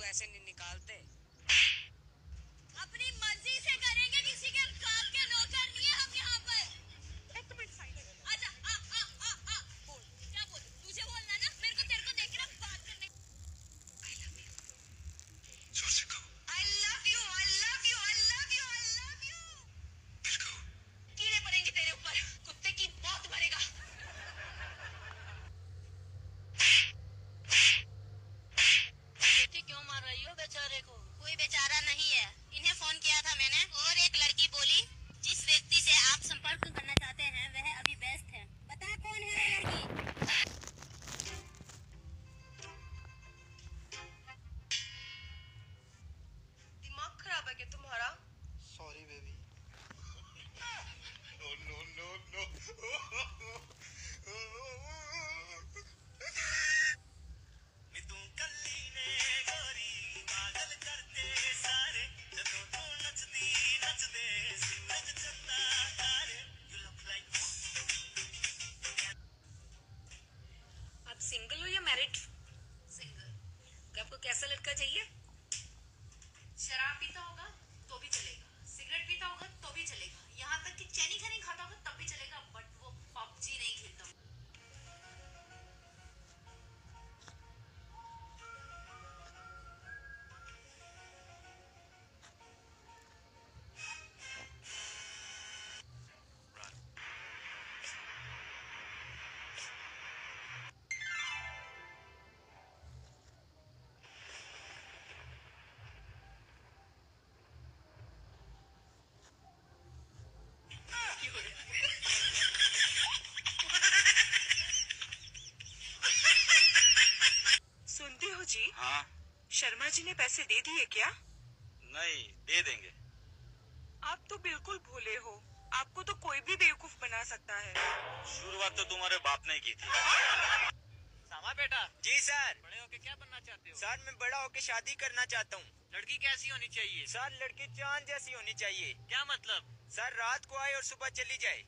झाड़ू ऐसे नहीं निकालते। अपनी मर्ज़ी से करेंगे, किसी के काम के नौकर नहीं है, हम यहाँ सिंगल हो या मैरिड सिंगल आपको कैसा लड़का चाहिए? शर्मा जी ने पैसे दे दिए क्या? नहीं दे देंगे। आप तो बिल्कुल भोले हो। आपको तो कोई भी बेवकूफ़ बना सकता है। शुरुआत तो तुम्हारे बाप ने की थी। सामा बेटा जी सर। बड़े होके क्या बनना चाहते हो? सर मैं बड़ा होकर शादी करना चाहता हूँ। लड़की कैसी होनी चाहिए? सर लड़की चाँद जैसी होनी चाहिए। क्या मतलब? सर रात को आए और सुबह चली जाए।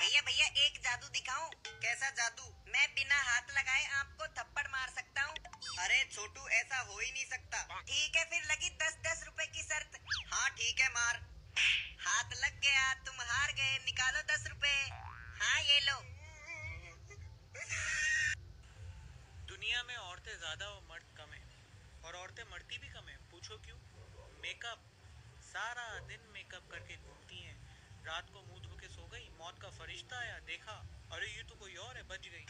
भैया भैया एक जादू दिखाऊँ? कैसा जादू? मैं बिना हाथ लगाए आपको हूँ अरे छोटू, ऐसा हो ही नहीं सकता। ठीक है, फिर लगी दस दस रुपए की शर्त। हाँ ठीक है, मार। हाथ लग गया, तुम हार गए, निकालो दस रुपए। हाँ ये लो। दुनिया में औरतें ज़्यादा और मर्द कम है। और औरतें मरती भी कम है। पूछो क्यों? मेकअप। सारा दिन मेकअप करके घूमती हैं। रात को मुँह धो के सो गई, मौत का फरिश्ता आया, देखा, अरे, ये तो कोई और है, बच गई।